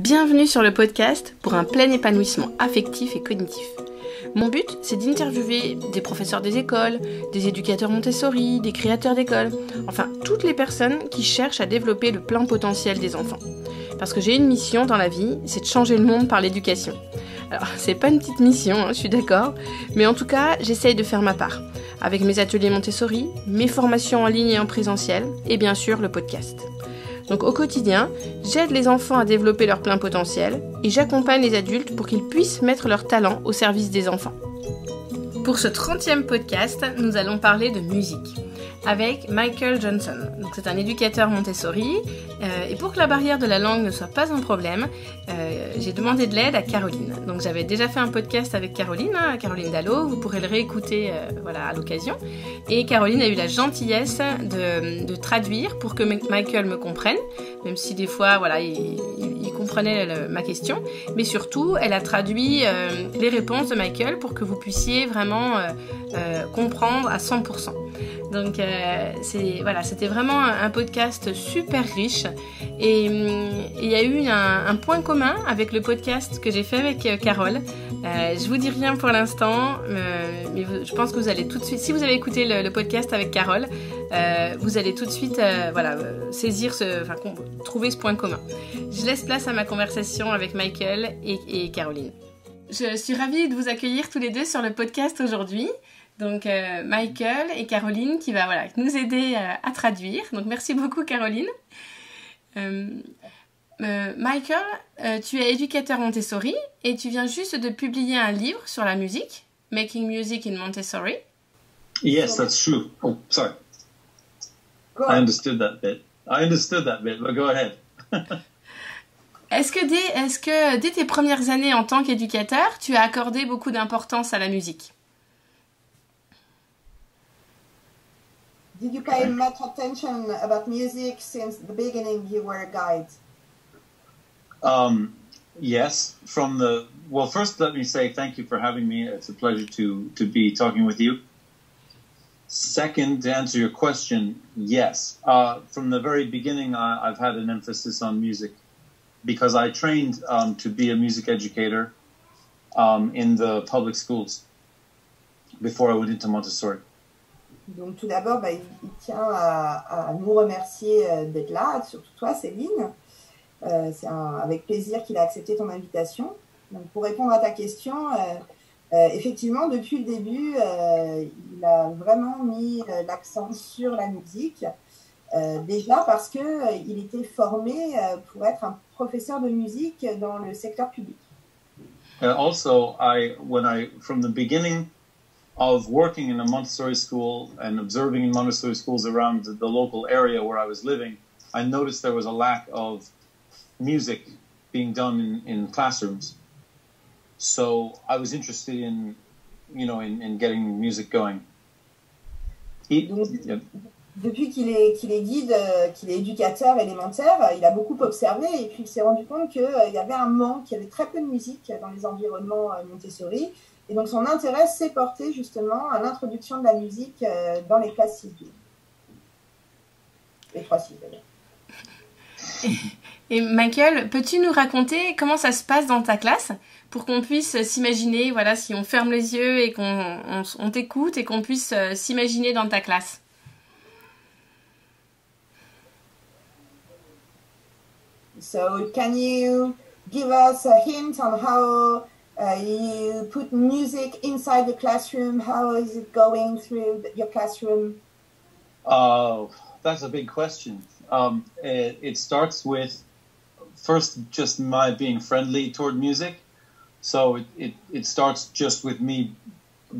Bienvenue sur le podcast pour un plein épanouissement affectif et cognitif. Mon but, c'est d'interviewer des professeurs des écoles, des éducateurs Montessori, des créateurs d'écoles, enfin toutes les personnes qui cherchent à développer le plein potentiel des enfants. Parce que j'ai une mission dans la vie, c'est de changer le monde par l'éducation. Alors, c'est pas une petite mission, hein, je suis d'accord, mais en tout cas, j'essaye de faire ma part, avec mes ateliers Montessori, mes formations en ligne et en présentiel, et bien sûr le podcast. Donc au quotidien, j'aide les enfants à développer leur plein potentiel et j'accompagne les adultes pour qu'ils puissent mettre leur talent au service des enfants. Pour ce 30e podcast, nous allons parler de musique avec Michael Johnson. c'est un éducateur Montessori euh, et pour que la barrière de la langue ne soit pas un problème, euh, j'ai demandé de l'aide à Caroline. Donc j'avais déjà fait un podcast avec Caroline, hein, Caroline Dallot, vous pourrez le réécouter euh, voilà, à l'occasion. Et Caroline a eu la gentillesse de, traduire pour que Michael me comprenne, même si des fois voilà, il, comprenait ma question. Mais surtout, elle a traduit les réponses de Michael pour que vous puissiez vraiment comprendre à 100%. Donc euh, voilà, c'était vraiment un, podcast super riche et hum, il y a eu un, point commun avec le podcast que j'ai fait avec euh, Carole. Euh, je vous dis rien pour l'instant, mais je pense que vous allez tout de suite, si vous avez écouté le, podcast avec Carole, vous allez tout de suite voilà saisir ce, enfin trouver ce point commun. Je laisse place à ma conversation avec Michael et Caroline. Je suis ravie de vous accueillir tous les deux sur le podcast aujourd'hui. Donc euh, Michael et Caroline qui va voilà, nous aider euh, à traduire. Donc merci beaucoup Caroline. Euh, Michael, tu es éducateur Montessori et tu viens juste de publier un livre sur la musique, Making Music in Montessori. Yes, that's true. Oh, sorry. I understood that bit. I understood that bit, but go ahead. Est-ce que, dès, est-ce que dès tes premières années en tant qu'éducateur, tu as accordé beaucoup d'importance à la musique? Did you pay much attention about music since the beginning? You were a guide. Um, yes, from the well. First, let me say thank you for having me. It's a pleasure to to be talking with you. Second, to answer your question, yes. Uh, from the very beginning, I, have had an emphasis on music because I trained um, to be a music educator um, in the public schools before I went into Montessori. Donc tout d'abord, bah, il, tient à, nous remercier euh, d'être là, surtout toi Céline. Euh, c'est avec plaisir qu'il a accepté ton invitation. Donc pour répondre à ta question, euh, effectivement, depuis le début, il a vraiment mis l'accent sur la musique. déjà parce qu'il était formé pour être un professeur de musique dans le secteur public. And also, I, when I, from the beginning, of working in a Montessori school and observing in Montessori schools around the local area where I was living, I noticed there was a lack of music being done in, in classrooms. So I was interested in, you know, in, in getting music going. Depuis qu'il est, qu'il est guide, euh, qu'il est éducateur élémentaire, euh, il a beaucoup observé et puis il s'est rendu compte qu'il euh, y avait un manque, il y avait très peu de musique dans les environnements euh, Montessori et donc son intérêt s'est porté justement à l'introduction de la musique euh, dans les classes civiles. Les trois civiles. Et Michael, peux-tu nous raconter comment ça se passe dans ta classe pour qu'on puisse s'imaginer, voilà, si on ferme les yeux et qu'on on, t'écoute et qu'on puisse euh, s'imaginer dans ta classe? So, can you give us a hint on how Uh, you put music inside the classroom. How is it going through your classroom? Oh, that's a big question. Um, it, it, starts with first just my being friendly toward music. So it, it, it starts just with me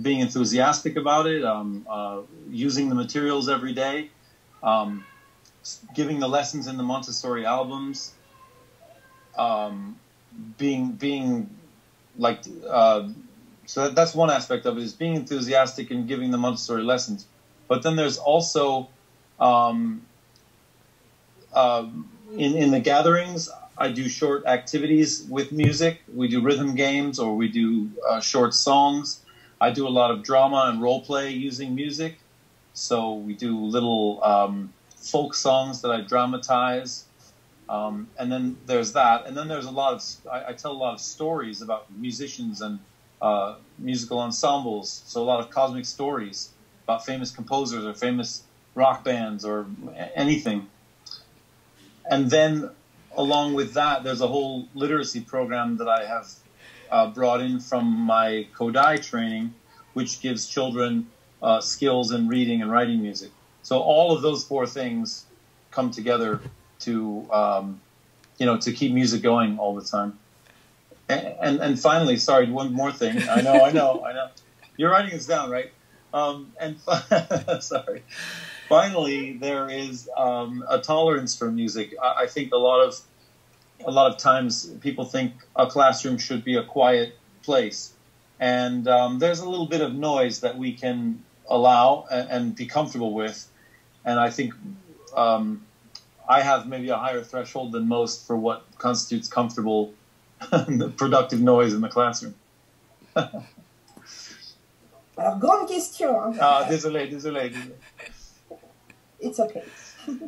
being enthusiastic about it, um, uh, using the materials every day, um, giving the lessons in the Montessori albums, um, being being like uh, so that's one aspect of it is being enthusiastic and giving the Montessori lessons. But then there's also um, uh, in in the gatherings, I do short activities with music. We do rhythm games or we do uh, short songs. I do a lot of drama and role play using music. So we do little um, folk songs that I dramatize. Um, and then there's that, and then there's a lot of I, I tell a lot of stories about musicians and uh, musical ensembles. So a lot of cosmic stories about famous composers or famous rock bands or anything. And then along with that, there's a whole literacy program that I have uh, brought in from my Kodai training, which gives children uh, skills in reading and writing music. So all of those four things come together to um, you know to keep music going all the time. And, and, and finally, sorry, one more thing. I know, I know, I know. You're writing this down, right? Um, and sorry. Finally, there is um, a tolerance for music. I, I think a lot of a lot of times people think a classroom should be a quiet place, and um, there's a little bit of noise that we can allow and, and be comfortable with. And I think um, I have maybe a higher threshold than most for what constitutes comfortable, productive noise in the classroom. Alors, grande question. Hein. Ah, désolé, désolé, désolé. It's okay.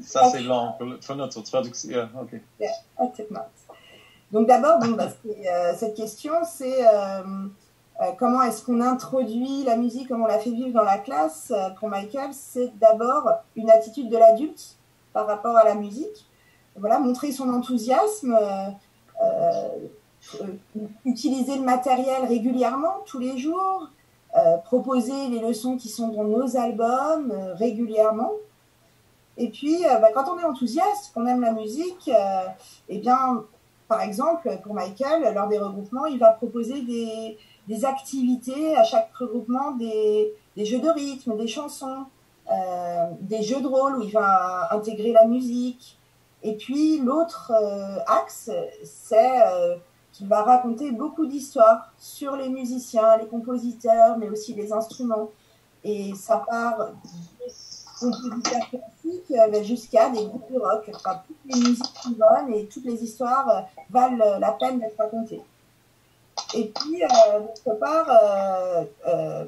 Ça, c'est long pour notre traduction. Yeah, okay. Yeah, I take notes. Donc, d'abord, bon, bah, euh, cette question, c'est euh, euh, comment est-ce qu'on introduit la musique, comment on la fait vivre dans la classe? Euh, Pour Michael, c'est d'abord une attitude de l'adulte par rapport à la musique. Voilà, montrer son enthousiasme, euh, euh, utiliser le matériel régulièrement, tous les jours, euh, proposer les leçons qui sont dans nos albums régulièrement. Et puis, bah, quand on est enthousiaste, qu'on aime la musique, eh bien, par exemple, pour Michael, lors des regroupements, il va proposer des, activités à chaque regroupement, des, jeux de rythme, des chansons, euh, des jeux de rôle où il va intégrer la musique. Et puis l'autre euh, axe, c'est euh, qu'il va raconter beaucoup d'histoires sur les musiciens, les compositeurs, mais aussi les instruments. Et ça part des compositeurs classiques jusqu'à des groupes de rock. Enfin, toutes les musiques sont bonnes et toutes les histoires valent la peine d'être racontées. Et puis, d'autre part,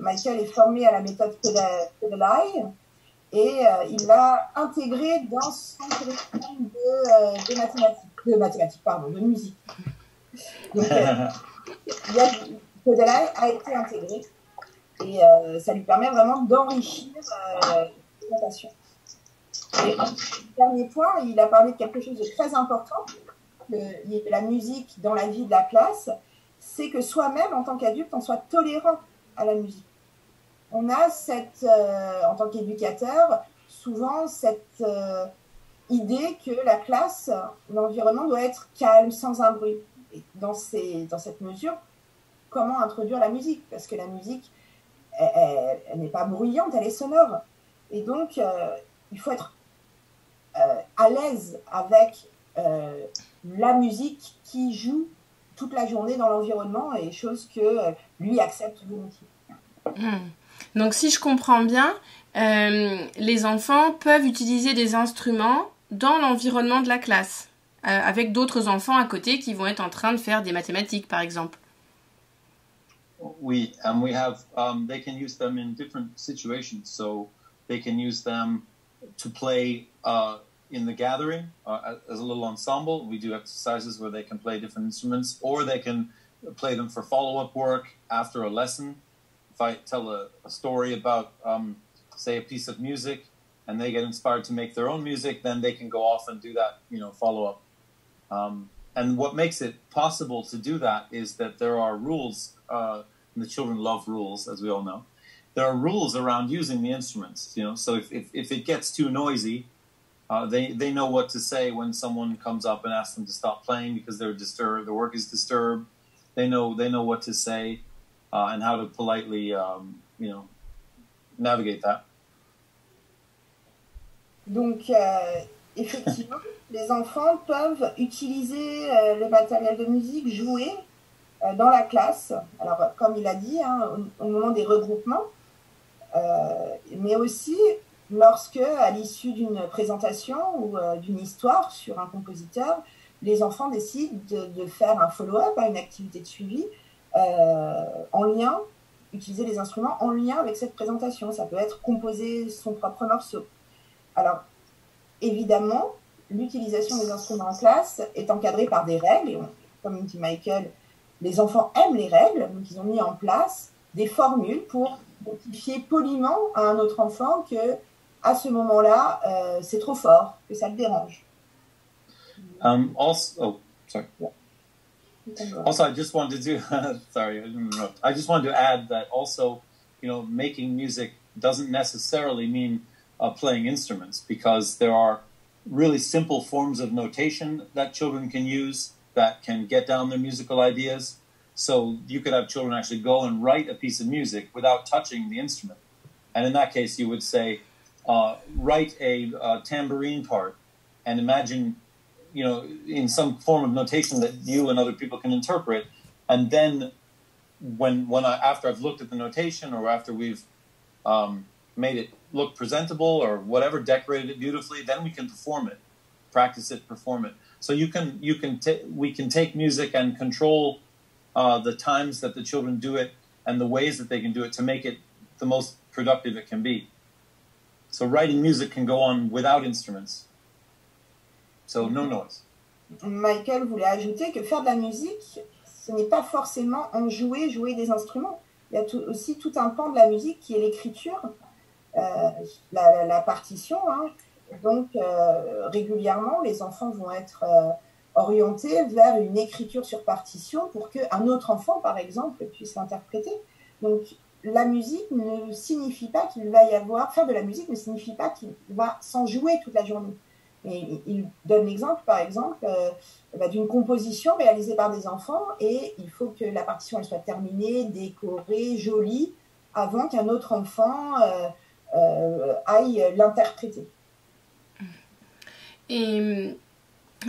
Michael est formé à la méthode Kodelai et euh, il l'a intégré dans son curriculum de, de, mathématiques, de mathématiques, pardon, de musique. Donc, Kodelai a été intégré et ça lui permet vraiment d'enrichir la présentation. Et dernier point, il a parlé de quelque chose de très important, de la musique dans la vie de la classe c'est que soi-même, en tant qu'adulte, on soit tolérant à la musique. On a cette, euh, en tant qu'éducateur, souvent cette euh, idée que la classe, l'environnement doit être calme, sans un bruit. Et dans, cette mesure, comment introduire la musique? Parce que la musique, elle, n'est pas bruyante, elle est sonore. Et donc, euh, il faut être à l'aise avec la musique qui joue toute la journée dans l'environnement et chose que lui accepte volontiers. Hmm. Donc si je comprends bien, euh, les enfants peuvent utiliser des instruments dans l'environnement de la classe, euh, avec d'autres enfants à côté qui vont être en train de faire des mathématiques, par exemple. Oui, and we have um, they can use them in different situations. So they can use them to play uh, in the gathering uh, as a little ensemble. We do exercises where they can play different instruments, or they can play them for follow-up work after a lesson. If I tell a, a story about, um, say, a piece of music, and they get inspired to make their own music, then they can go off and do that, you know, follow-up. Um, and what makes it possible to do that is that there are rules. Uh, and the children love rules, as we all know. There are rules around using the instruments. You know, so if, if, if it gets too noisy, uh, they they know what to say when someone comes up and asks them to stop playing because they're disturbed. The work is disturbed. They know they know what to say uh, and how to politely, um. Donc euh, effectivement, les enfants peuvent utiliser euh, le matériel de musique, jouer euh, dans la classe. Alors comme il a dit, hein, au, moment des regroupements, euh, mais aussi lorsque, à l'issue d'une présentation ou d'une histoire sur un compositeur, les enfants décident de, de faire un follow-up à une activité de suivi en lien, utiliser les instruments en lien avec cette présentation. Ça peut être composer son propre morceau. Alors, évidemment, l'utilisation des instruments en classe est encadrée par des règles. comme dit Michael, les enfants aiment les règles, donc ils ont mis en place des formules pour notifier poliment à un autre enfant que à ce moment-là, euh, c'est trop fort, que ça le dérange. Um, also, oh, sorry. Also, I just wanted to sorry, I, just wanted to add that also, you know, making music doesn't necessarily mean uh, playing instruments because there are really simple forms of notation that children can use that can get down their musical ideas. So you could have children actually go and write a piece of music without touching the instrument. And in that case, you would say, uh, write a, a tambourine part and imagine, you know, in some form of notation that you and other people can interpret. And then when, when I, after I've looked at the notation or after we've um, made it look presentable or whatever, decorated it beautifully, then we can perform it, practice it, perform it. So you can, you can, we can take music and control uh, the times that the children do it and the ways that they can do it to make it the most productive it can be. So writing music can go on without instruments. So no. Michael voulait ajouter que faire de la musique, ce n'est pas forcément en jouer, jouer des instruments. Il y a aussi tout un pan de la musique qui est l'écriture, euh, la, partition. Hein. Donc euh, régulièrement, les enfants vont être euh, orienté vers une écriture sur partition pour qu'un autre enfant, par exemple, puisse l'interpréter. Donc, la musique ne signifie pas qu'il va y avoir, faire de la musique ne signifie pas qu'il va s'en jouer toute la journée. Il donne l'exemple, par exemple, euh, bah, d'une composition réalisée par des enfants et il faut que la partition elle soit terminée, décorée, jolie, avant qu'un autre enfant euh, euh, aille l'interpréter. Et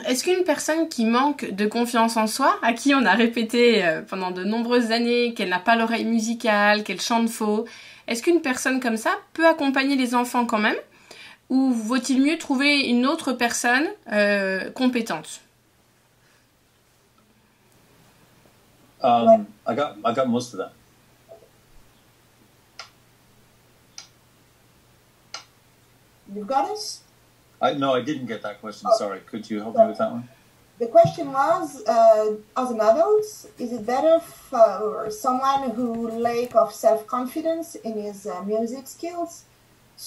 est-ce qu'une personne qui manque de confiance en soi, à qui on a répété pendant de nombreuses années qu'elle n'a pas l'oreille musicale, qu'elle chante faux, est-ce qu'une personne comme ça peut accompagner les enfants quand même? Ou vaut-il mieux trouver une autre personne euh, compétente? Um, I, got, I got most of that. You got it? I, no, I didn't get that question. Oh. Sorry. Could you help me with that one? The question was, uh, as an adult, is it better for someone who lack of self-confidence in his uh, music skills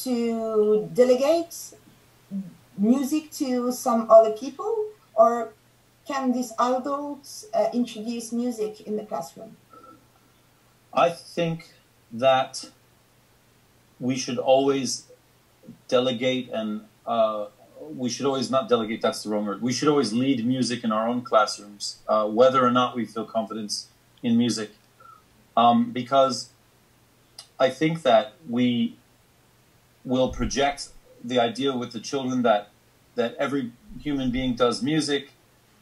to delegate music to some other people, or can these adults uh, introduce music in the classroom? I think that we should always delegate and uh, we should always not delegate. That's the wrong word. We should always lead music in our own classrooms, uh, whether or not we feel confidence in music, um, because I think that we will project the idea with the children that that every human being does music,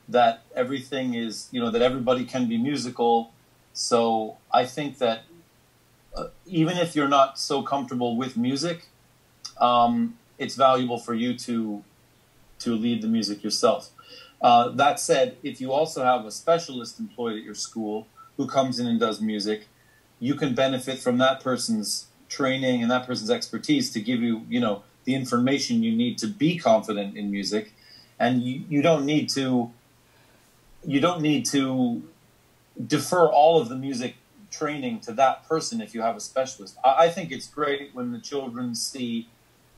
that everything is you know that everybody can be musical. So I think that uh, even if you're not so comfortable with music, um, it's valuable for you to to lead the music yourself. Uh, that said, if you also have a specialist employed at your school who comes in and does music, you can benefit from that person's training and that person's expertise to give you, you know, the information you need to be confident in music. And you, you don't need to you don't need to defer all of the music training to that person if you have a specialist. I, I think it's great when the children see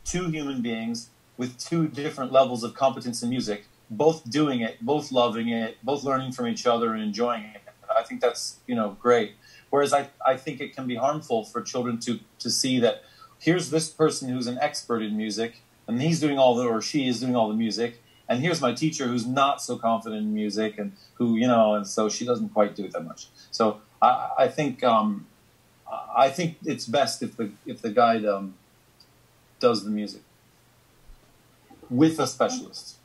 two human beings with two different levels of competence in music, both doing it, both loving it, both learning from each other and enjoying it. I think that's you know great. Whereas I, I think it can be harmful for children to to see that here's this person who's an expert in music and he's doing all the or she is doing all the music and here's my teacher who's not so confident in music and who you know and so she doesn't quite do it that much. So I, I think um, I think it's best if the if the guide um, does the music with a specialist.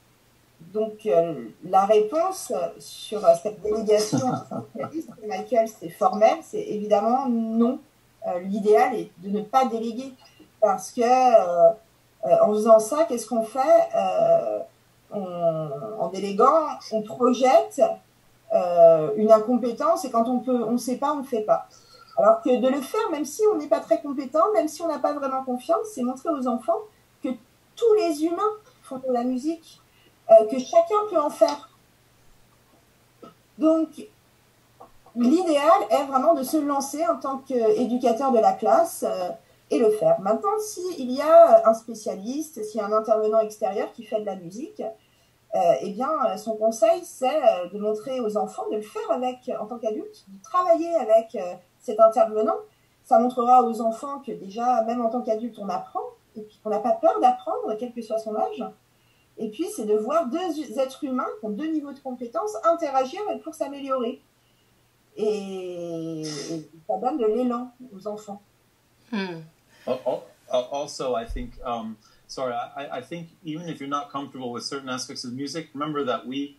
Donc euh, la réponse sur cette délégation Michael, c'est formel, c'est évidemment non. Euh, l'idéal est de ne pas déléguer parce que euh, en faisant ça, qu'est-ce qu'on fait En déléguant, on projette une incompétence et quand on peut, on ne sait pas, on ne fait pas. Alors que de le faire, même si on n'est pas très compétent, même si on n'a pas vraiment confiance, c'est montrer aux enfants que tous les humains font de la musique euh, que chacun peut en faire. Donc, l'idéal est vraiment de se lancer en tant qu'éducateur de la classe euh, et le faire. Maintenant, s'il y a un spécialiste, s'il y a un intervenant extérieur qui fait de la musique, euh, eh bien, son conseil, c'est de montrer aux enfants de le faire avec, en tant qu'adulte, de travailler avec cet intervenant. Ça montrera aux enfants que déjà, même en tant qu'adulte, on apprend et qu'on n'a pas peur d'apprendre, quel que soit son âge. Et puis, c'est de voir deux êtres humains qui ont deux niveaux de compétences interagir pour s'améliorer. Et, et, ça donne de l'élan aux enfants. Hmm. Also, I think, um, sorry, I, I think even if you're not comfortable with certain aspects of music, remember that we,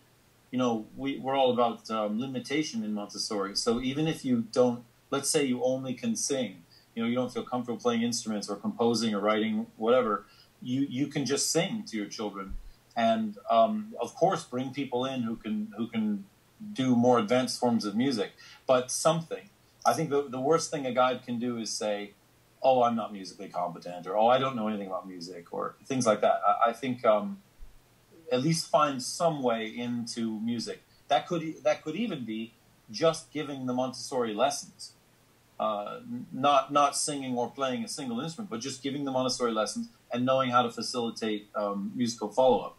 you know, we, we're all about um, limitation in Montessori. So even if you don't, let's say you only can sing, you know, you don't feel comfortable playing instruments or composing or writing, whatever, you, you can just sing to your children and um, of course bring people in who can who can do more advanced forms of music. But something i think the, the worst thing a guide can do is say oh i'm not musically competent or oh i don't know anything about music or things like that. I, I think um, at least find some way into music. That could that could even be just giving the montessori lessons. Uh, not not singing or playing a single instrument but just giving the montessori lessons and knowing how to facilitate um, musical follow-up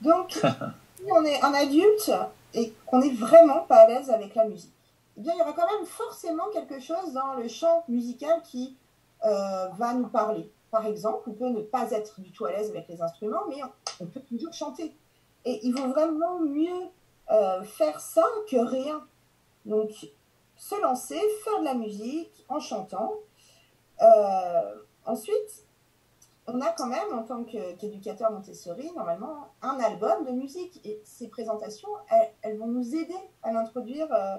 Donc, si on est un adulte et qu'on n'est vraiment pas à l'aise avec la musique, eh bien, il y aura quand même forcément quelque chose dans le chant musical qui euh, va nous parler. Par exemple, on peut ne pas être du tout à l'aise avec les instruments, mais on, peut toujours chanter. Et il vaut vraiment mieux euh, faire ça que rien. Donc, se lancer, faire de la musique en chantant. Euh, ensuite, on a quand même, en tant qu'éducateur Montessori, normalement, un album de musique. Et ces présentations, elles, vont nous aider à l'introduire euh,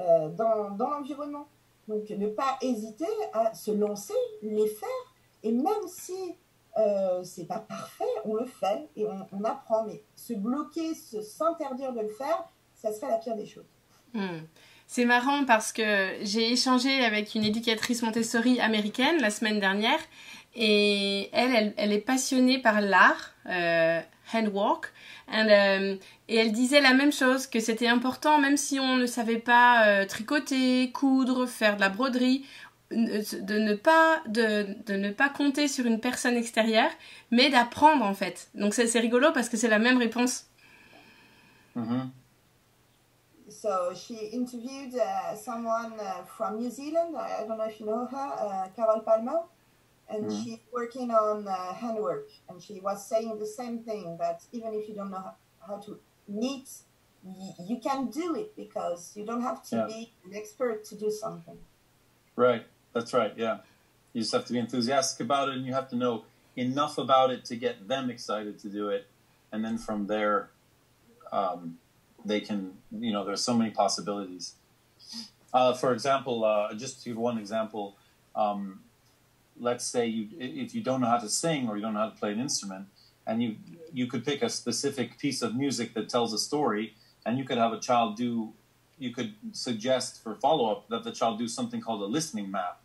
euh, dans, l'environnement. Donc, ne pas hésiter à se lancer, les faire. Et même si euh, c'est pas parfait, on le fait et on, apprend. Mais se bloquer, s'interdire de le faire, ça serait la pire des choses. Hmm. C'est marrant parce que j'ai échangé avec une éducatrice Montessori américaine la semaine dernière et elle, elle, est passionnée par l'art, euh, handwork. Euh, et elle disait la même chose, que c'était important, même si on ne savait pas euh, tricoter, coudre, faire de la broderie, de ne pas de, de, ne pas compter sur une personne extérieure, mais d'apprendre en fait. Donc c'est rigolo parce que c'est la même réponse. Mm-hmm. So she interviewed uh, someone uh, from New Zealand. I don't know if you know her, uh, Carol Palmer. And mm. she's working on uh, handwork and she was saying the same thing that even if you don't know how, how to knit y- you can do it because you don't have to yeah. be an expert to do something. Right. That's right yeah. You just have to be enthusiastic about it and you have to know enough about it to get them excited to do it. And then from there um, they can you know there's so many possibilities. Uh, for example uh, just to give one example um, let's say you if you don't know how to sing or you don't know how to play an instrument and you you could pick a specific piece of music that tells a story and you could have a child do you could suggest for follow-up that the child do something called a listening map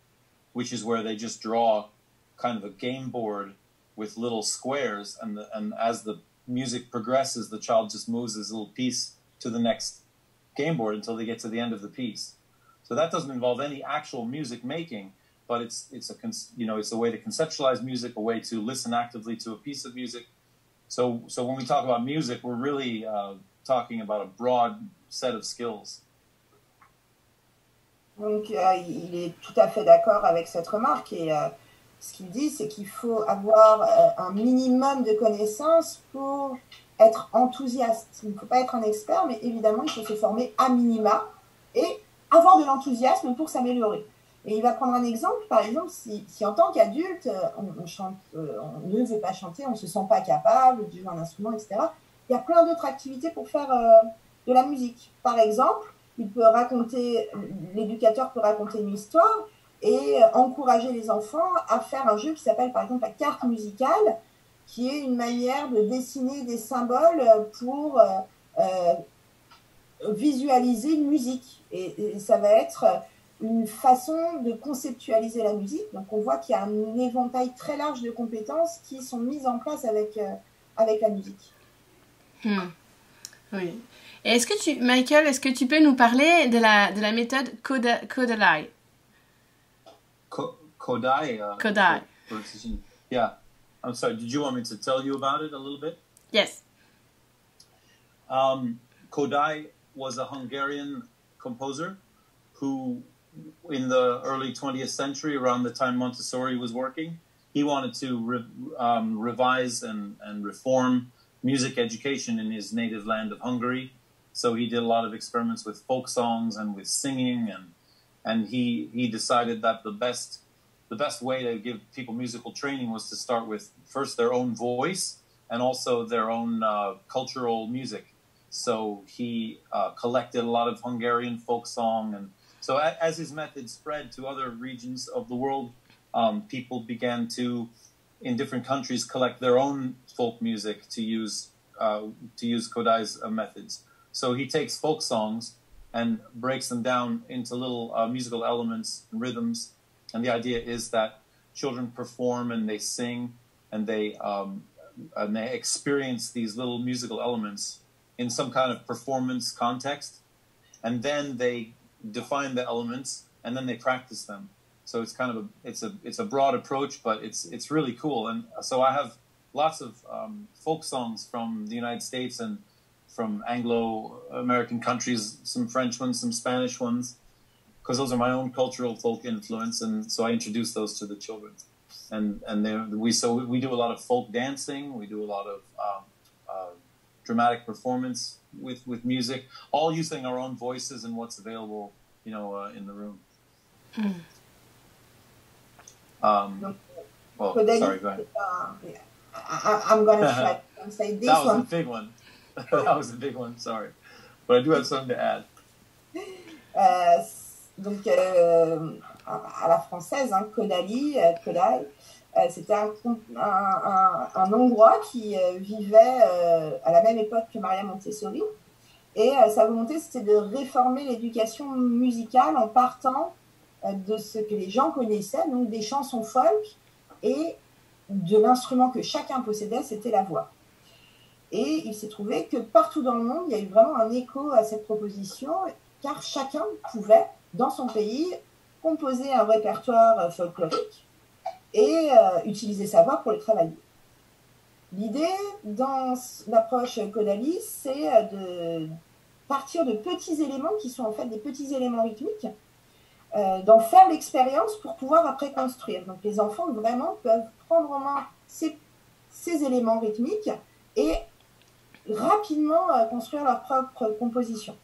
which is where they just draw kind of a game board with little squares and the, and as the music progresses the child just moves his little piece to the next game board until they get to the end of the piece. So that doesn't involve any actual music making but it's it's a you know it's a way to conceptualize music, a way to listen actively to a piece of music. So so when we talk about music, we're really uh, talking about a broad set of skills. Donc euh, il est tout à fait d'accord avec cette remarque et euh, ce qu'il dit c'est qu'il faut avoir euh, un minimum de connaissances pour être enthousiaste. Il ne faut pas être un expert, mais évidemment il faut se former à minima et avoir de l'enthousiasme pour s'améliorer. Il va prendre un exemple, par exemple, si, en tant qu'adulte, euh, euh, on ne veut pas chanter, on ne se sent pas capable de jouer un instrument, etc., il y a plein d'autres activités pour faire euh, de la musique. Par exemple, il peut raconter, l'éducateur peut raconter une histoire et encourager les enfants à faire un jeu qui s'appelle par exemple la carte musicale, qui est une manière de dessiner des symboles pour visualiser une musique. Et, ça va être une façon de conceptualiser la musique. Donc on voit qu'il y a un éventail très large de compétences qui sont mises en place avec, euh, avec la musique. Hmm. Oui. Est-ce que tu, Michael, est-ce que tu peux nous parler de la, de la méthode Kodalai Kodai? Uh, Kodai. Yeah. I'm sorry. Did you want me to tell you about it a little bit? Yes. Um, Kodai was a Hungarian composer who, in the early 20th century, around the time Montessori was working, he wanted to re um, revise and, and reform music education in his native land of Hungary. So he did a lot of experiments with folk songs and with singing, and and he he decided that the best the best way to give people musical training was to start with first their own voice and also their own uh, cultural music. So he uh, collected a lot of Hungarian folk song, and so as his method spread to other regions of the world, um, people began to, in different countries, collect their own folk music to use uh, to use Kodai's uh, methods. So he takes folk songs and breaks them down into little uh, musical elements and rhythms, and the idea is that children perform and they sing and they um, and they experience these little musical elements in some kind of performance context, and then they define the elements and then they practice them. So it's kind of a it's a it's a broad approach, but it's it's really cool. And so I have lots of um, folk songs from the United States and from Anglo American countries, some French ones, some Spanish ones, because those are my own cultural folk influence, and so I introduce those to the children. And and we so we do a lot of folk dancing, we do a lot of um, uh, dramatic performance with with music, all using our own voices and what's available, you know, uh, in the room. Mm. Um, well, sorry, go ahead. Uh, yeah. I, am going to try to say this one. that was one. a big one. that was a big one. Sorry, but I do have something to add. Euh, donc, euh, à la française, hein, Kodali, Kodai, euh, c'était un, un, un, un, Hongrois qui euh, vivait euh, à la même époque que Maria Montessori. Et sa volonté, c'était de réformer l'éducation musicale en partant de ce que les gens connaissaient, donc des chansons folk et de l'instrument que chacun possédait, c'était la voix. Et il s'est trouvé que partout dans le monde, il y a eu vraiment un écho à cette proposition, car chacun pouvait, dans son pays, composer un répertoire folklorique et euh, utiliser sa voix pour le travailler. L'idée dans l'approche Kodali, c'est euh, de partir de petits éléments qui sont en fait des petits éléments rythmiques, euh, d'en faire l'expérience pour pouvoir après construire. Donc les enfants vraiment peuvent prendre en main ces éléments rythmiques et rapidement construire leur propre composition.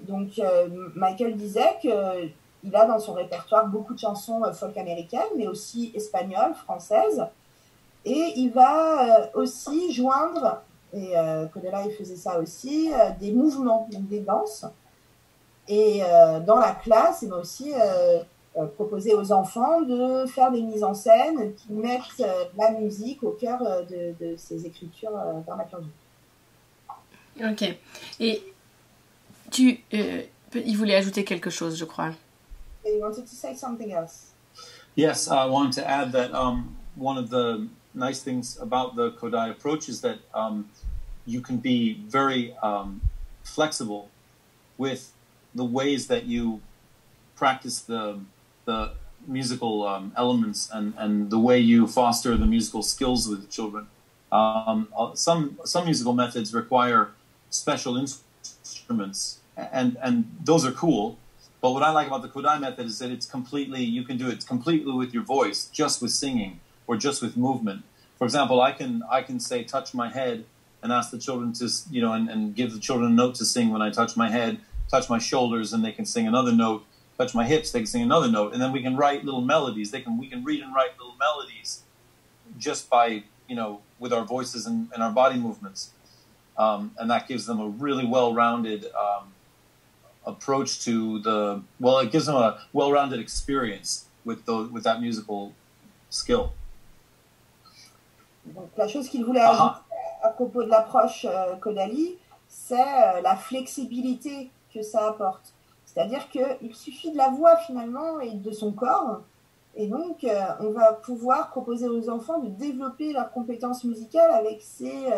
donc Michael disait que il a dans son répertoire beaucoup de chansons euh, folk américaines, mais aussi espagnoles, françaises. Et il va euh, aussi joindre, et euh, Codella il faisait ça aussi, euh, des mouvements, donc des danses. Et dans la il va aussi proposer aux enfants de faire des mises en scène qui mettent la musique au cœur de, ces écritures dramaturgiques. Ok. Et tu, il voulait ajouter quelque chose, je crois. You wanted to say something else. Yes, I wanted to add that um, one of the nice things about the Kodai approach is that um, you can be very um, flexible with the ways that you practice the the musical um, elements and, and the way you foster the musical skills with children. Um, uh, some some musical methods require special instruments, and and those are cool. But what I like about the Kodai method is that it's completely, you can do it completely with your voice, just with singing or just with movement. For example, I can, I can say, touch my head and ask the children to, you know, and, and give the children a note to sing when I touch my head, touch my shoulders and they can sing another note, touch my hips, they can sing another note. And then we can write little melodies. They can, we can read and write little melodies just by, you know, with our voices and, and our body movements. Um, and that gives them a really well-rounded um, approach to the well it gives them a well-rounded experience with the, with that musical skill. Donc la chose qu'il voulait uh -huh. ajouter à propos de l'approche euh, Kodali, c'est euh, la flexibilité que ça apporte. C'est-à-dire qu'il suffit de la voix finalement et de son corps. Et donc, euh, on va pouvoir proposer aux enfants de développer leurs compétences musicales avec ces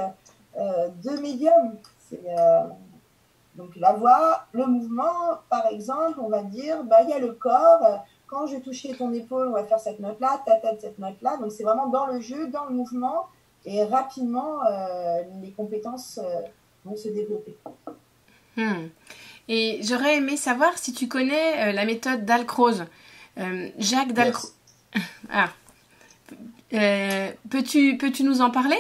deux médiums. Donc la voix, le mouvement, par exemple, on va dire, bah, il y a le corps. Quand je vais toucher ton épaule, on va faire cette note-là, ta tête, cette note-là. Donc c'est vraiment dans le jeu, dans le mouvement, et rapidement, les compétences vont se développer. Hmm. Et j'aurais aimé savoir si tu connais euh, la méthode Dalcroze. Euh, Jacques Dalcroze. Ah. Euh, peux-tu peux-tu nous en parler?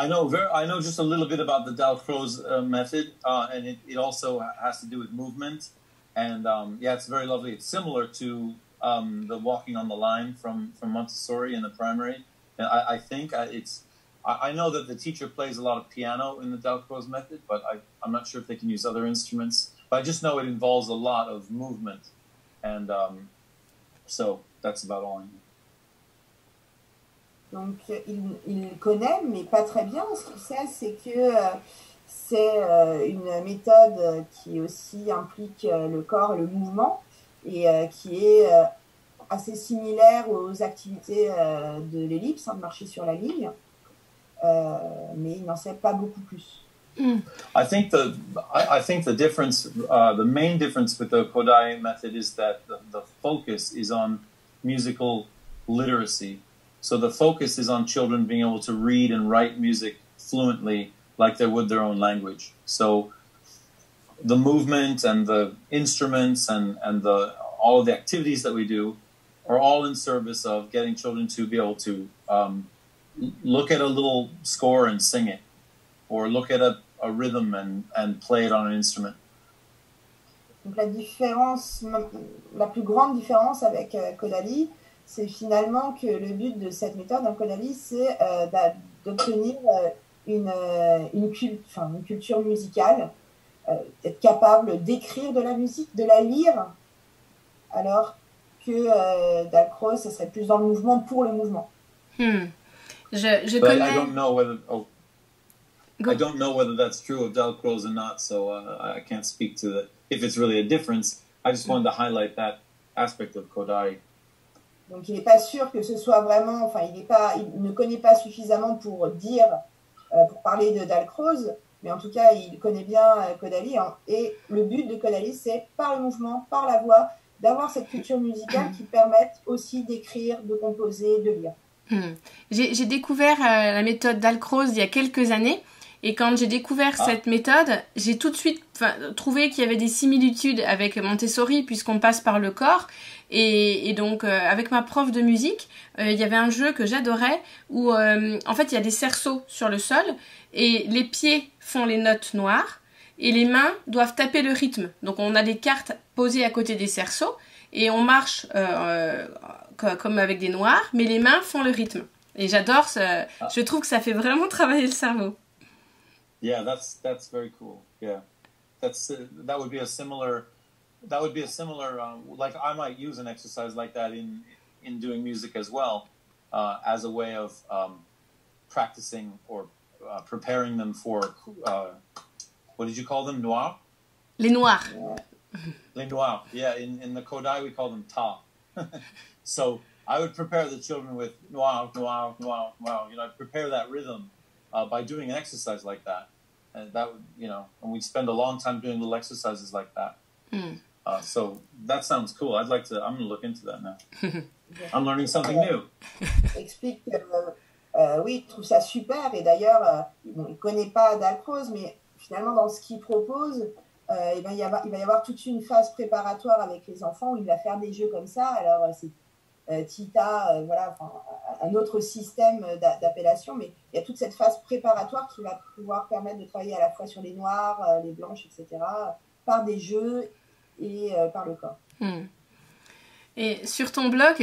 I know very, I know just a little bit about the Dalcroze uh, method, uh, and it, it also has to do with movement. And um, yeah, it's very lovely. It's similar to um, the walking on the line from from Montessori in the primary. And I, I think uh, it's I, know that the teacher plays a lot of piano in the Dalcroze method, but I, I'm not sure if they can use other instruments. But I just know it involves a lot of movement, and um, so that's about all I know. Donc il, il, connaît, mais pas très bien. Ce qu'il sait, c'est que euh, c'est euh, une méthode qui aussi implique euh, le corps, le mouvement, et qui est assez similaire aux activités de l'ellipse, hein, de marcher sur la ligne. Mais il n'en sait pas beaucoup plus. Mm. I think the I, I think the difference, uh, the main difference with the Kodai method is that the, the focus is on musical literacy. So the focus is on children being able to read and write music fluently, like they would their own language. So the movement and the instruments and and the all of the activities that we do are all in service of getting children to be able to um, look at a little score and sing it, or look at a, a rhythm and, and play it on an instrument. Donc la différence, la plus grande différence avec euh, Kodali, c'est finalement que le but de cette méthode en Kodali, c'est euh, d'obtenir euh, une, euh, une, une, culture musicale, euh, d'être capable d'écrire de la musique, de la lire, alors que euh, Dalcroze, ça serait plus dans le mouvement pour le mouvement. Hmm. Je, je connais. I don't know whether. Oh, I don't know whether that's true of Dalcroze or not, so uh, I can't speak to that. If it's really a difference, I just wanted to highlight that aspect of Kodai. Donc il n'est pas sûr que ce soit vraiment, enfin il, est pas, il ne connaît pas suffisamment pour dire, euh, pour parler de Dalcroze, mais en tout cas il connaît bien euh, Kodali. Hein, et le but de Kodali, c'est par le mouvement, par la voix, d'avoir cette culture musicale qui permette aussi d'écrire, de composer, de lire. Hmm. J'ai découvert euh, la méthode d'Alcroze il y a quelques années. Et quand j'ai découvert ah. cette méthode, j'ai tout de suite trouvé qu'il y avait des similitudes avec Montessori puisqu'on passe par le corps. Et, et donc euh, avec ma prof de musique, euh, il y avait un jeu que j'adorais où euh, en fait il y a des cerceaux sur le sol et les pieds font les notes noires et les mains doivent taper le rythme. Donc on a des cartes posées à côté des cerceaux et on marche comme avec des noirs, mais les mains font le rythme. Et j'adore, ce... ah. je trouve que ça fait vraiment travailler le cerveau. Yeah, that's that's very cool. Yeah, that's uh, that would be a similar that would be a similar um, like I might use an exercise like that in in doing music as well uh, as a way of um, practicing or uh, preparing them for uh, what did you call them noir les noirs les noirs yeah in in the Kodai we call them ta So I would prepare the children with wow, wow, wow, wow. You know, I'd prepare that rhythm uh, by doing an exercise like that, and that would, you know, and we'd spend a long time doing little exercises like that. Mm. Uh, so that sounds cool. I'd like to. I'm to look into that now. I'm learning something new. Explique. Euh, euh, oui, je trouve ça super. Et d'ailleurs, euh, bon, il connaît pas Dalcroze, mais finalement, dans ce qu'il propose, euh, il, va y avoir, il va y avoir toute une phase préparatoire avec les enfants où il va faire des jeux comme ça. Alors, euh, c'est euh, Tita, voilà, un autre système d'appellation, mais il y a toute cette phase préparatoire qui va pouvoir permettre de travailler à la fois sur les noirs, les blanches, etc., par des jeux et par le corps. Hmm. Et sur ton blog,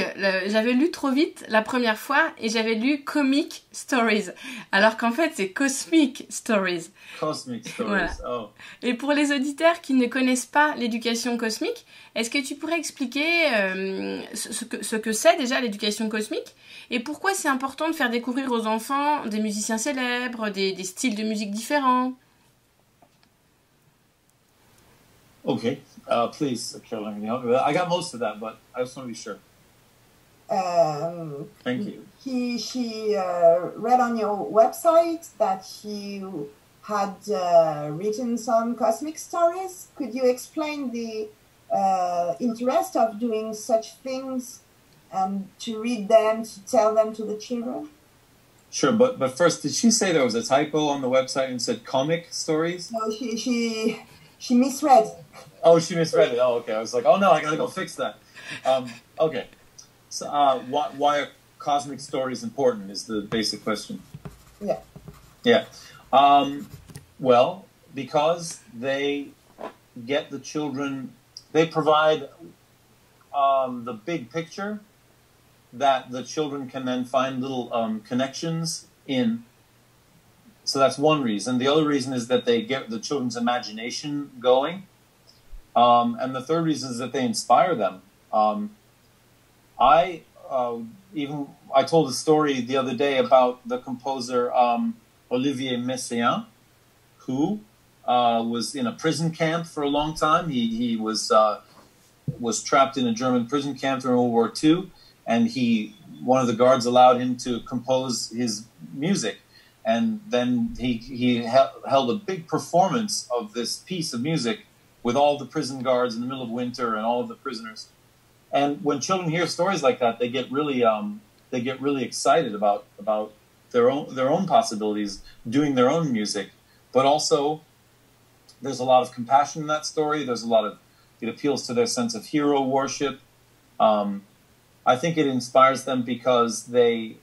j'avais lu trop vite la première fois et j'avais lu Comic Stories. Alors qu'en fait, c'est Cosmic Stories. Cosmic Stories, oh. Et pour les auditeurs qui ne connaissent pas l'éducation cosmique, est-ce que tu pourrais expliquer euh, ce que c'est ce déjà l'éducation cosmique et pourquoi c'est important de faire découvrir aux enfants des musiciens célèbres, des, des styles de musique différents? Okay, uh, please, Caroline, help me. I got most of that, but I just want to be sure. Um, Thank you. he, she uh, read on your website that you had uh, written some cosmic stories. Could you explain the uh, interest of doing such things and to read them, to tell them to the children? Sure, but but first, did she say there was a typo on the website and said comic stories? No, she, she, she misread. Oh, she misread it. Oh, okay. I was like, oh no, I gotta go fix that. Um, okay. So, uh, why, why are cosmic stories important? Is the basic question. Yeah. Yeah. Um, well, because they get the children, they provide um, the big picture that the children can then find little um, connections in. So that's one reason. The other reason is that they get the children's imagination going. Um, and the third reason is that they inspire them. Um, I uh, even I told a story the other day about the composer um, Olivier Messiaen, who uh, was in a prison camp for a long time. He he was uh, was trapped in a German prison camp during World War II, and he one of the guards allowed him to compose his music, and then he he held a big performance of this piece of music with all the prison guards in the middle of winter and all of the prisoners. And when children hear stories like that, they get really um, they get really excited about about their own their own possibilities, doing their own music. But also, there's a lot of compassion in that story. There's a lot of it appeals to their sense of hero worship. Um, I think it inspires them because they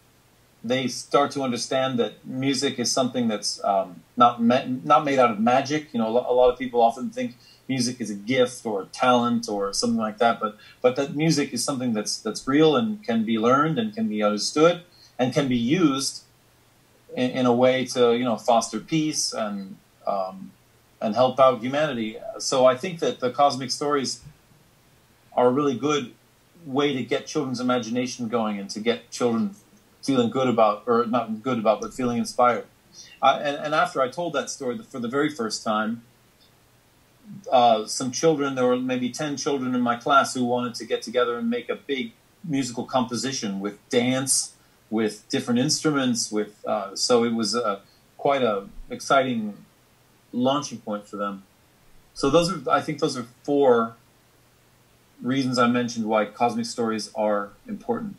they start to understand that music is something that's um, not not made out of magic. You know, a lot of people often think music is a gift or a talent or something like that, but but that music is something that's that's real and can be learned and can be understood and can be used in, in a way to you know foster peace and um, and help out humanity. So I think that the cosmic stories are a really good way to get children's imagination going and to get children feeling good about, or not good about, but feeling inspired. Uh, and, and, after I told that story for the very first time, uh, some children, there were maybe 10 children in my class who wanted to get together and make a big musical composition with dance, with different instruments, with, uh, so it was quite a exciting launching point for them. So those are, I think those are four reasons I mentioned why cosmic stories are important.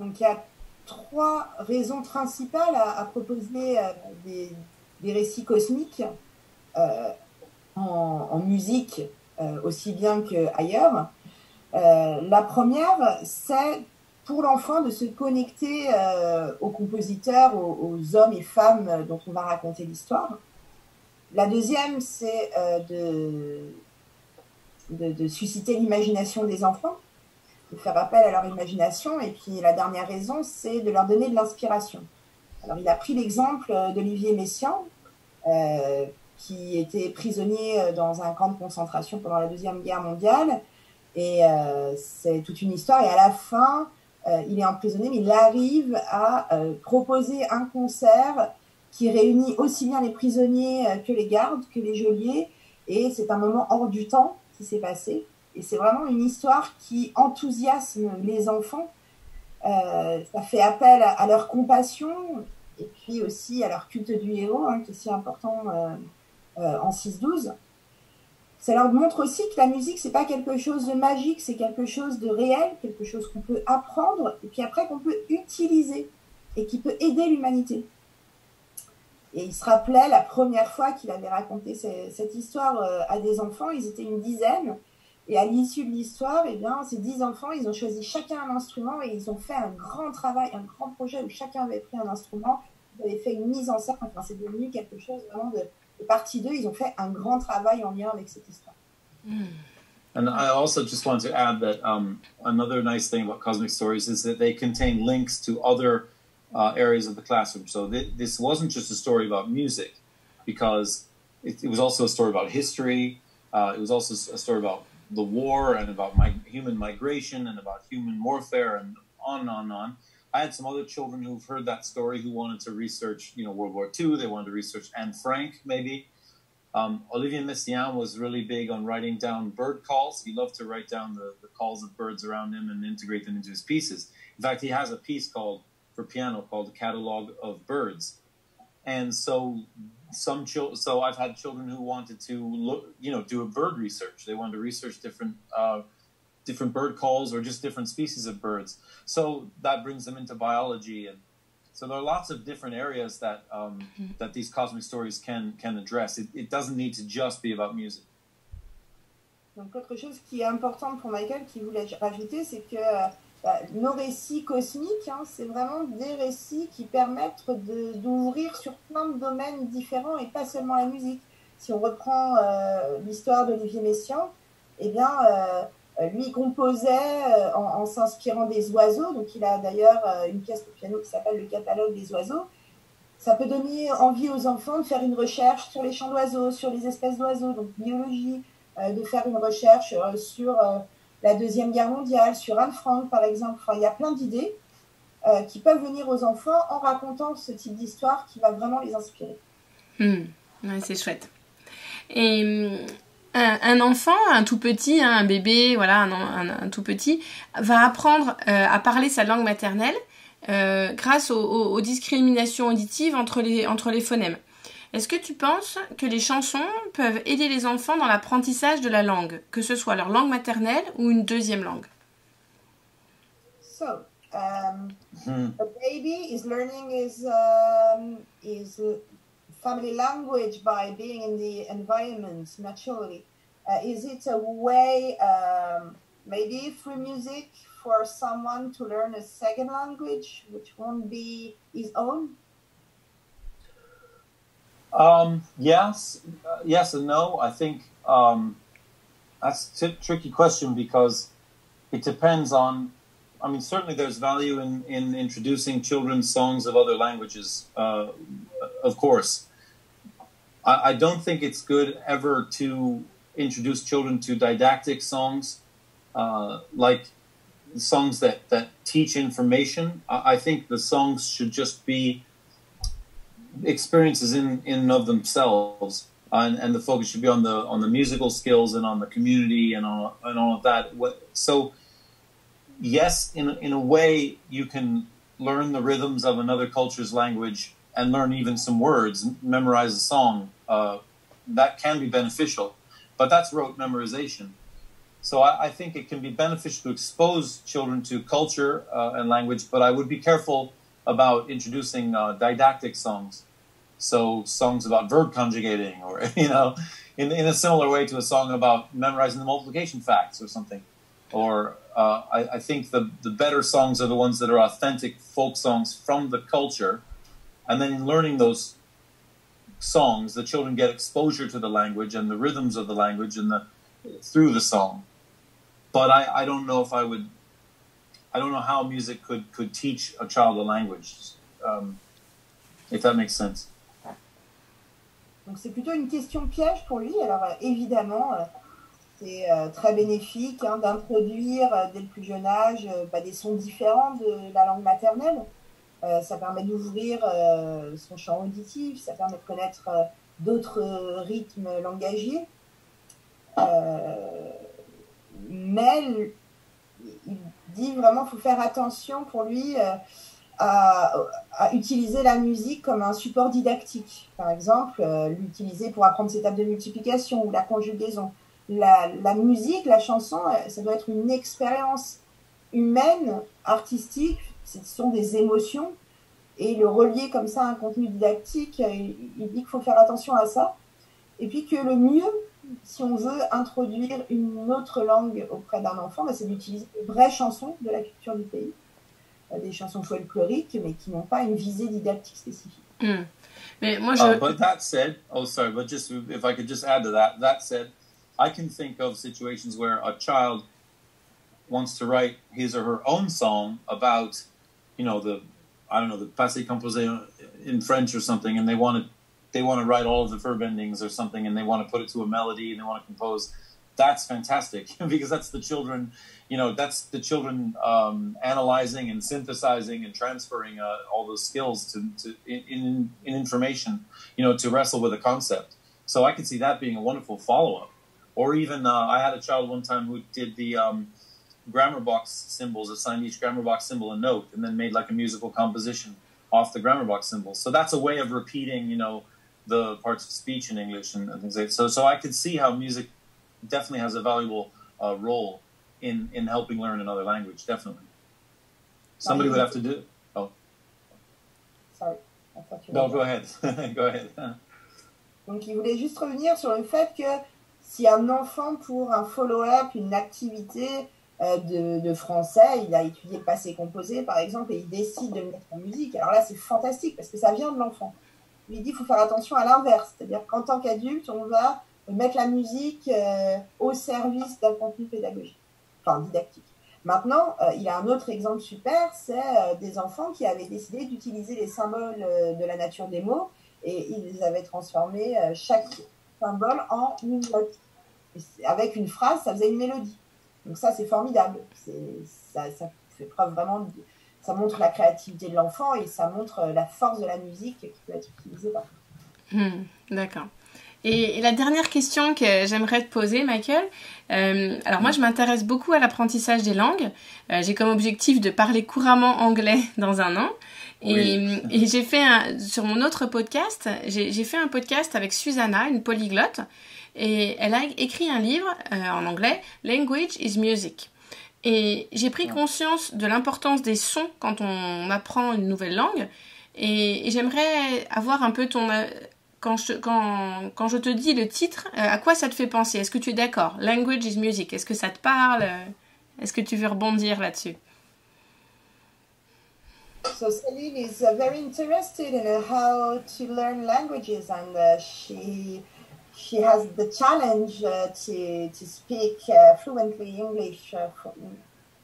Donc il y a trois raisons principales à, proposer euh, des, récits cosmiques euh, en, musique euh, aussi bien qu'ailleurs. La première, c'est pour l'enfant de se connecter aux compositeurs, aux, hommes et femmes dont on va raconter l'histoire. La deuxième, c'est de, susciter l'imagination des enfants, de faire appel à leur imagination. Et puis la dernière raison, c'est de leur donner de l'inspiration. Alors il a pris l'exemple d'Olivier Messiaen, euh, qui était prisonnier dans un camp de concentration pendant la Deuxième Guerre mondiale. Et euh, c'est toute une histoire. Et à la fin, euh, il est emprisonné, mais il arrive à euh, proposer un concert qui réunit aussi bien les prisonniers que les gardes, que les geôliers. Et c'est un moment hors du temps qui s'est passé. Et c'est vraiment une histoire qui enthousiasme les enfants. Euh, ça fait appel à, leur compassion et puis aussi à leur culte du héros, hein, qui est si important euh, euh, en 6-12. Ça leur montre aussi que la musique, c'est pas quelque chose de magique, c'est quelque chose de réel, quelque chose qu'on peut apprendre et puis après qu'on peut utiliser et qui peut aider l'humanité. Et il se rappelait la première fois qu'il avait raconté cette histoire à des enfants, ils étaient une dizaine. Et à l'issue de l'histoire, eh bien, ces dix enfants, ils ont choisi chacun un instrument et ils ont fait un grand travail, un grand projet où chacun avait pris un instrument. Ils avaient fait une mise en scène, enfin, c'est devenu quelque chose vraiment de, de partie d'eux. Ils ont fait un grand travail en lien avec cette histoire. Mm. And I also just want to add that um, another nice thing about Cosmic Stories is that they contain links to other uh, areas of the classroom. So th- this wasn't just a story about music, because it, it was also a story about history. Uh, it was also a story about the war and about my, human migration and about human warfare and on and on and on. I had some other children who've heard that story who wanted to research, you know, World War II. They wanted to research Anne Frank, maybe. Um, Olivier Messiaen was really big on writing down bird calls. He loved to write down the, the calls of birds around him and integrate them into his pieces. In fact, he has a piece called for piano called the Catalog of Birds. And so some children, so I've had children who wanted to look, you know, do a bird research. They wanted to research different, uh, different bird calls or just different species of birds. So that brings them into biology and so there are lots of different areas that um, mm-hmm. that these cosmic stories can can address. It, it, doesn't need to just be about music. Donc autre chose qui est importante pour Michael, qui voulait rajouter, c'est que euh, bah, nos récits cosmiques, hein, c'est vraiment des récits qui permettent d'ouvrir sur plein de domaines différents et pas seulement la musique. Si on reprend euh, l'histoire d'Olivier Messiaen, eh bien, euh, lui composait euh, en, s'inspirant des oiseaux. Donc, il a d'ailleurs euh, une pièce de piano qui s'appelle le catalogue des oiseaux. Ça peut donner envie aux enfants de faire une recherche sur les champs d'oiseaux, sur les espèces d'oiseaux, donc biologie, de faire une recherche sur la Deuxième Guerre mondiale, sur Anne Frank par exemple. Il y a plein d'idées qui peuvent venir aux enfants en racontant ce type d'histoire qui va vraiment les inspirer. Hmm. c'est chouette. Et un, enfant, un tout petit, hein, un bébé, voilà, un, tout petit, va apprendre euh, à parler sa langue maternelle euh, grâce aux, discriminations auditives entre les phonèmes. Est-ce que tu penses que les chansons peuvent aider les enfants dans l'apprentissage de la langue, que ce soit leur langue maternelle ou une deuxième langue? So, um, hmm. a baby is learning his, um, his family language by being in the environment naturally. Uh, is it a way, um, maybe through music, for someone to learn a second language, which won't be his own? Um, yes, uh, yes and no. I think um, that's a tricky question because it depends on. I mean, certainly there's value in, in introducing children's songs of other languages, uh, of course. I, I don't think it's good ever to introduce children to didactic songs, uh, like songs that, that teach information. I, I, think the songs should just be experiences in, in and of themselves. and, and, the focus should be on the on the musical skills and on the community and on and all of that. So, yes, in in a way, you can learn the rhythms of another culture's language and learn even some words, memorize a song. Uh, that can be beneficial but that's rote memorization. So I, I, think it can be beneficial to expose children to culture uh, and language, but I would be careful about introducing uh, didactic songs. So songs about verb conjugating, or you know, in, in a similar way to a song about memorizing the multiplication facts or something. Or uh, I, I, think the the better songs are the ones that are authentic folk songs from the culture, and then in learning those songs, the children get exposure to the language and the rhythms of the language and the through the song. But I, I don't know if I would. I don't know how music could could teach a child a language. Um, if that makes sense. Donc c'est plutôt une question piège pour lui. Alors euh, évidemment, euh, c'est euh, très bénéfique hein, d'introduire dès le plus jeune âge bah, des sons différents de la langue maternelle. Ça permet d'ouvrir son champ auditif, ça permet de connaître d'autres rythmes langagiers. mais il dit vraiment qu'il faut faire attention pour lui à, utiliser la musique comme un support didactique. Par exemple, l'utiliser pour apprendre ses tables de multiplication ou la conjugaison. La, musique, la chanson, ça doit être une expérience humaine, artistique, ce sont des émotions. Et le relier comme ça à un contenu didactique, euh, il, dit qu'il faut faire attention à ça. Et puis que le mieux, si on veut introduire une autre langue auprès d'un enfant, bah, c'est d'utiliser des vraies chansons de la culture du pays. Des chansons folkloriques, mais qui n'ont pas une visée didactique spécifique. Hmm. Mais moi, je... Uh, but that said, oh sorry, but just if I could just add to that, that said, I can think of situations where a child wants to write his or her own song about you know the I don't know the passé composé in French or something, and they want to they want to write all of the verb endings or something, and they want to put it to a melody and they want to compose. That's fantastic because that's the children, you know, that's the children um, analyzing and synthesizing and transferring uh, all those skills to, to in, in information, you know, to wrestle with a concept. So I could see that being a wonderful follow up. Or even uh, I had a child one time who did the um, grammar box symbols, assigned each grammar box symbol a note, and then made like a musical composition off the grammar box symbols. So that's a way of repeating, you know, the parts of speech in English and, and things like that. So, so I could see how music definitely has a valuable uh, role in, in helping learn another language, definitely. Somebody would have to do. Oh. Sorry. I thought you No, go ahead. go ahead. Donc, il voulait juste revenir sur le fait que si un enfant, pour un follow-up, une activité euh, de, de français, il a étudié le passé composé, par exemple, et il décide de mettre en musique, alors là, c'est fantastique parce que ça vient de l'enfant. Il dit qu'il faut faire attention à l'inverse, c'est-à-dire qu'en tant qu'adulte, on va mettre la musique euh, au service d'un contenu pédagogique, enfin didactique. Maintenant, euh, il a un autre exemple super, c'est euh, des enfants qui avaient décidé d'utiliser les symboles de la nature des mots et ils avaient transformés euh, chaque symbole en une note. Avec une phrase, ça faisait une mélodie. Donc ça, c'est formidable. Ça, fait preuve vraiment, ça montre la créativité de l'enfant et ça montre la force de la musique qui peut être utilisée par. Hmm, D'accord. Et, et la dernière question que j'aimerais te poser, Michael, euh, alors moi je m'intéresse beaucoup à l'apprentissage des langues. Euh, j'ai comme objectif de parler couramment anglais dans un an. Et, Oui. et j'ai fait un, sur mon autre podcast, j'ai fait un podcast avec Susanna, une polyglotte, et elle a écrit un livre euh, en anglais, Language is Music. Et j'ai pris conscience de l'importance des sons quand on apprend une nouvelle langue. Et, et j'aimerais avoir un peu ton... euh, Quand je, quand, quand je te dis le titre, euh, à quoi ça te fait penser? Est-ce que tu es d'accord? Language is music. Est-ce que ça te parle? Est-ce que tu veux rebondir là-dessus? So Celine is uh, very interested in uh, how to learn languages, and uh, she she has the challenge uh, to to speak uh, fluently English uh, for,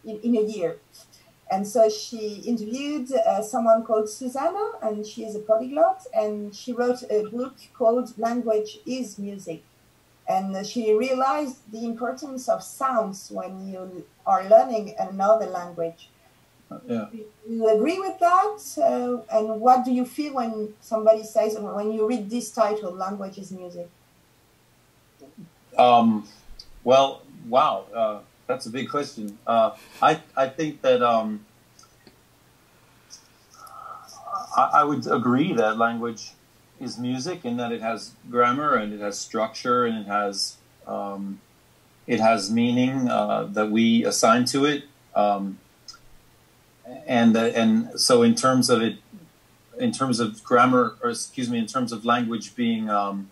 in, in a year. And so she interviewed uh, someone called Susanna, and she is a polyglot, and she wrote a book called Language is Music. And uh, she realized the importance of sounds when you are learning another language. yeah. Do you agree with that? Uh, and what do you feel when somebody says, when you read this title, Language is Music? Um, well, wow, uh, that's a big question. Uh, I I think that um, I, I would agree that language is music and that it has grammar and it has structure and it has um, it has meaning uh, that we assign to it. Um, and and so in terms of it, in terms of grammar, or excuse me, in terms of language being um,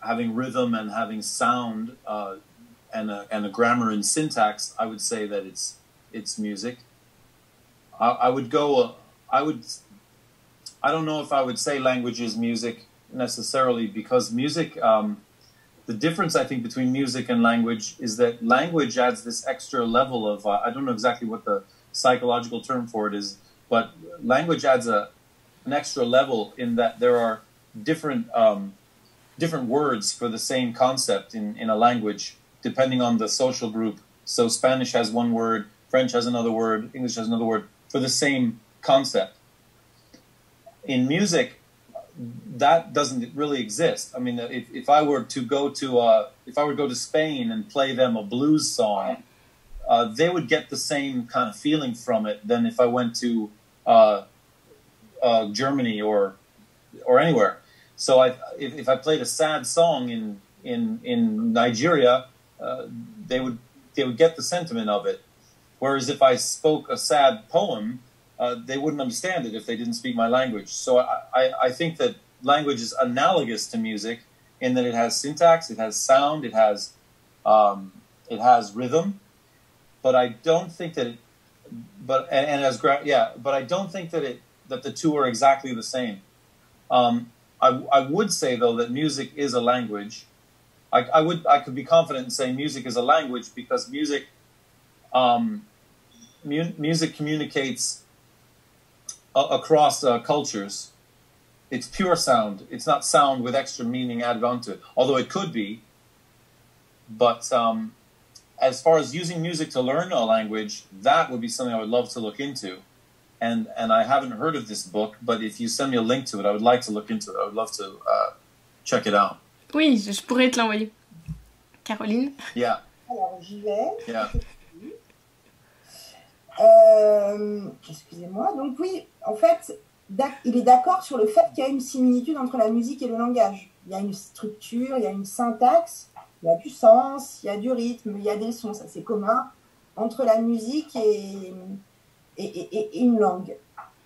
having rhythm and having sound uh, and a, and a grammar and syntax, I would say that it's it's music. I, I would go. Uh, I would. I don't know if I would say language is music necessarily because music. Um, the difference I think between music and language is that language adds this extra level of. Uh, I don't know exactly what the psychological term for it is, but language adds a an extra level in that there are different. Um, different words for the same concept in, in a language depending on the social group. So Spanish has one word, French has another word, English has another word for the same concept. In music, that doesn't really exist. I mean, if, if I were to go to uh, if I were to go to Spain and play them a blues song, uh, they would get the same kind of feeling from it than if I went to uh, uh, Germany or or anywhere. So I, if, if I played a sad song in in in Nigeria, uh, they would they would get the sentiment of it. Whereas if I spoke a sad poem, uh, they wouldn't understand it if they didn't speak my language. So I, I, I think that language is analogous to music in that it has syntax, it has sound, it has um, it has rhythm, but I don't think that it. But and, and as gra- yeah, but I don't think that it that the two are exactly the same. Um, I, I would say though that music is a language. I, I would I could be confident in saying music is a language because music, um, mu- music communicates a- across uh, cultures. It's pure sound. It's not sound with extra meaning added onto it, although it could be. But um, as far as using music to learn a language, that would be something I would love to look into and and I haven't heard of this book, but if you send me a link to it, I would like to look into it. I would love to uh, check it out. Oui, je, je pourrais te l'envoyer. Caroline Yeah. Alors, j'y vais. Yeah. Euh, Excusez-moi. Donc oui, en fait, il est d'accord sur le fait qu'il y a une similitude entre la musique et le langage. Il y a une structure, il y a une syntaxe, il y a du sens, il y a du rythme, il y a des sons. Ça, c'est commun entre la musique et, et, et- et une langue.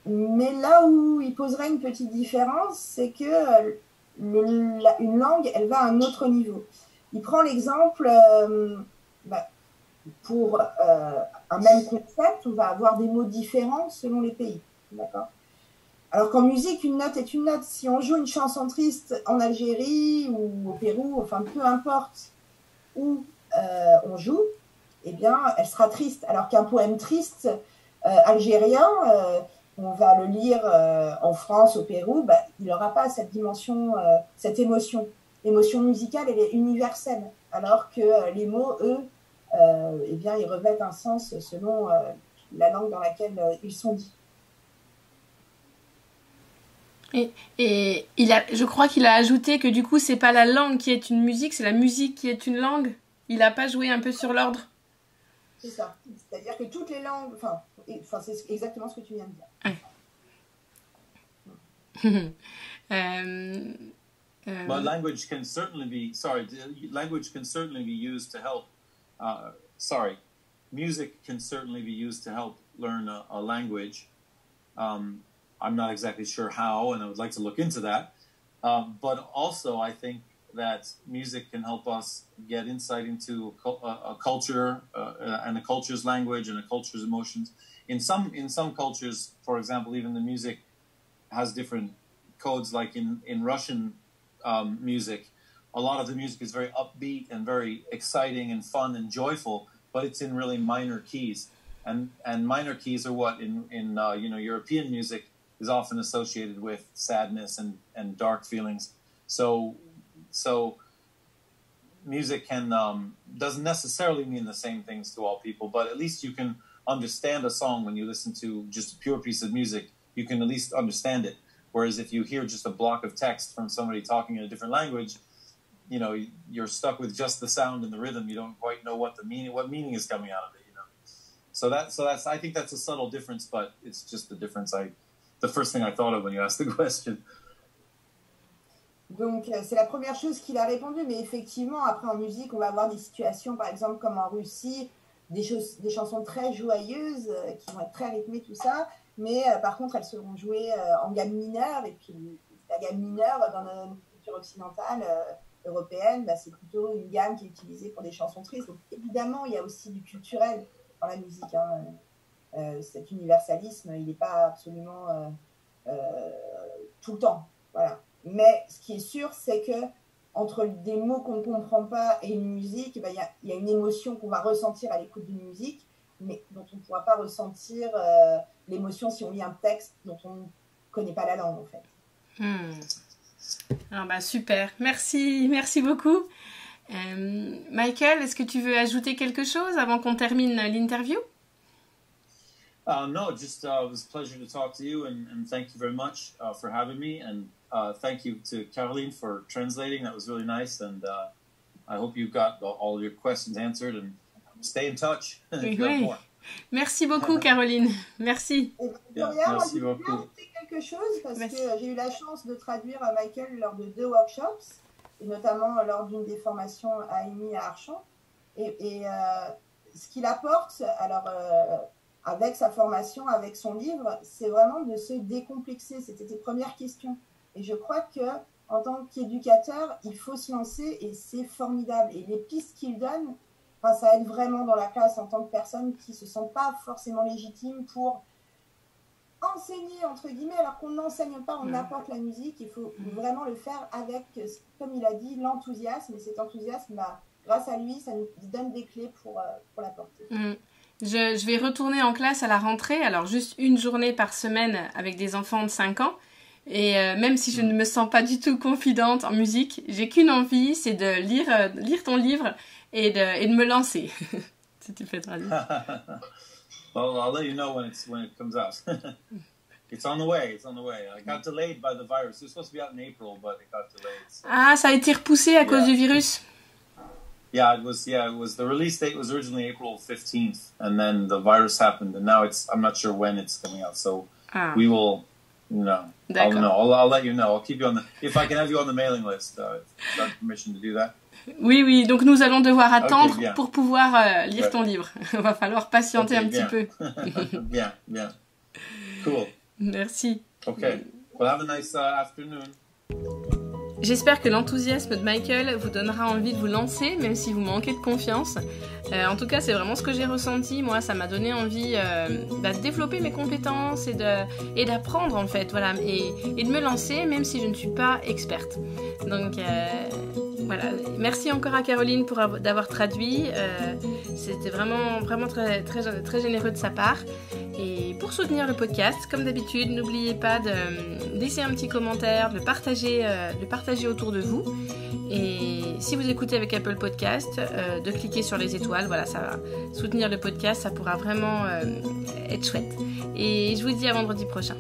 Mais là où il poserait une petite différence, c'est que une langue, elle va à un autre niveau. Il prend l'exemple euh, bah, pour euh, un même concept, on va avoir des mots différents selon les pays. D'accord? Alors qu'en musique, une note est une note. Si on joue une chanson triste en Algérie ou au Pérou, enfin peu importe où euh, on joue, eh bien, elle sera triste. Alors qu'un poème triste algérien, on va le lire euh, en France, au Pérou, bah, il n'aura pas cette dimension, euh, cette émotion. L'émotion musicale, elle est universelle. Alors que euh, les mots, eux, eh bien, ils revêtent un sens selon la langue dans laquelle ils sont dits. Et il a, je crois qu'il a ajouté que du coup, c'est pas la langue qui est une musique, c'est la musique qui est une langue. Il a pas joué un peu sur l'ordre C'est ça. C'est-à-dire que toutes les langues, enfin, c'est exactement ce que tu viens de dire. Euh, euh, But language can certainly be sorry. Language can certainly be used to help. Uh, sorry, music can certainly be used to help learn a, a language. Um, I'm not exactly sure how, and I would like to look into that. Um, but also, I think that music can help us get insight into a, a, a culture uh, and a culture's language and a culture's emotions. In some in some cultures, for example, even the music has different codes. Like in in Russian um, music, a lot of the music is very upbeat and very exciting and fun and joyful, but it's in really minor keys. And and minor keys are what in in uh, you know European music is often associated with sadness and and dark feelings. So so music can um, doesn't necessarily mean the same things to all people, but at least you can understand a song when you listen to just a pure piece of music. You can at least understand it. Whereas if you hear just a block of text from somebody talking in a different language, you know you're stuck with just the sound and the rhythm. You don't quite know what the meaning, what meaning is coming out of it. You know, so that so that's I think that's a subtle difference, but it's just the difference. I the first thing I thought of when you asked the question. Donc, euh, c'est la première chose qu'il a répondu. Mais effectivement, après en musique, on va avoir des situations, par exemple, comme en Russie, des, choses, des chansons très joyeuses euh, qui vont être très rythmées, tout ça. Mais euh, par contre, elles seront jouées euh, en gamme mineure. Et puis, la gamme mineure, dans notre culture occidentale, européenne, bah, c'est plutôt une gamme qui est utilisée pour des chansons tristes. Donc, évidemment, il y a aussi du culturel dans la musique. hein. Cet universalisme, il n'est pas absolument tout le temps. Voilà. Mais ce qui est sûr, c'est que entre des mots qu'on ne comprend pas et une musique, ben, il y, a, il y a une émotion qu'on va ressentir à l'écoute d'une musique, mais dont on ne pourra pas ressentir euh, l'émotion si on lit un texte dont on ne connaît pas la langue, en fait. hmm. Ah bah super, merci, merci beaucoup. Euh, Michael, est-ce que tu veux ajouter quelque chose avant qu'on termine l'interview? Uh, no, just uh, it was a pleasure to talk to you, and, and thank you very much uh, for having me, and uh, thank you to Caroline for translating. That was really nice, and uh, I hope you got all- your questions answered. And stay in touch. Oui. more. Merci beaucoup, Caroline. Merci. Et Victoria, merci je voulais beaucoup. ajouter quelque chose parce Merci. que j'ai eu la chance de traduire euh, Michael lors de deux workshops, et notamment lors d'une des formations à Amy à Archamps. Et, et, euh, ce qu'il apporte, alors euh, avec sa formation, avec son livre, c'est vraiment de se décomplexer. C'était ses premières questions. Et je crois que en tant qu'éducateur, il faut se lancer et c'est formidable. Et les pistes qu'il donne, enfin, ça aide vraiment dans la classe en tant que personne qui se sent pas forcément légitime pour enseigner entre guillemets alors qu'on n'enseigne pas, on apporte la musique, il faut vraiment le faire avec, comme il a dit, l'enthousiasme et cet enthousiasme, bah, grâce à lui, ça nous donne des clés pour, euh, pour l'apporter. Hmm. Je, je vais retourner en classe à la rentrée, alors juste une journée par semaine avec des enfants de 5 ans. Et euh, même si je ne me sens pas du tout confidente en musique, j'ai qu'une envie, c'est de lire, euh, lire ton livre et de, et de me lancer. si tu fais traduire. well, I'll let you know when it's when it comes out. It's on the way. It's on the way. I got delayed by the virus. It was supposed to be out in April, but it got delayed. So. Ah, ça a été repoussé à cause Yeah. du virus? Yeah, it was. Yeah, it was. The release date was originally April fifteenth, and then the virus happened, and now it's. I'm not sure when it's coming out. So Ah, we will. Know, I'll know. I'll, I'll let you know. I'll keep you on the. If I can have you on the mailing list, uh, if got permission to do that. Oui, oui, donc nous allons devoir attendre pour pouvoir euh, lire ton livre. Il va falloir patienter un petit peu. bien, bien. Cool. Merci. Okay. Well, have a nice uh, afternoon. J'espère que l'enthousiasme de Michael vous donnera envie de vous lancer, même si vous manquez de confiance. Euh, en tout cas, c'est vraiment ce que j'ai ressenti. Moi, ça m'a donné envie euh, bah, de développer mes compétences et d'apprendre en fait, voilà, et, et de me lancer, même si je ne suis pas experte. Donc euh, merci encore à Caroline pour avoir- d'avoir traduit. Euh, C'était vraiment très généreux de sa part. Et pour soutenir le podcast, comme d'habitude, n'oubliez pas de laisser un petit commentaire, de partager, euh, de partager autour de vous. Et si vous écoutez avec Apple Podcast, euh, de cliquer sur les étoiles. Voilà, ça va soutenir le podcast, ça pourra vraiment euh, être chouette. Et je vous dis à vendredi prochain.